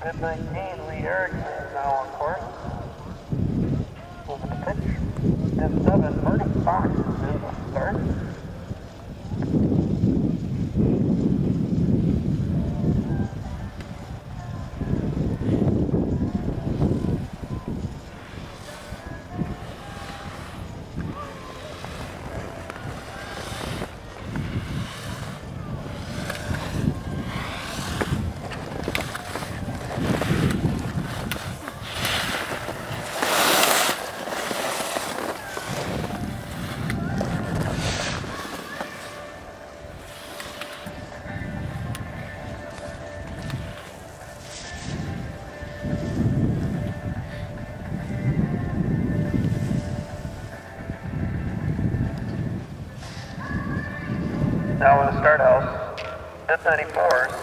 Good 19, Lee Erickson is now on course. Good 7, Marty Fox is in the Now in the start house, F94,